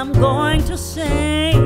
I'm going to sing.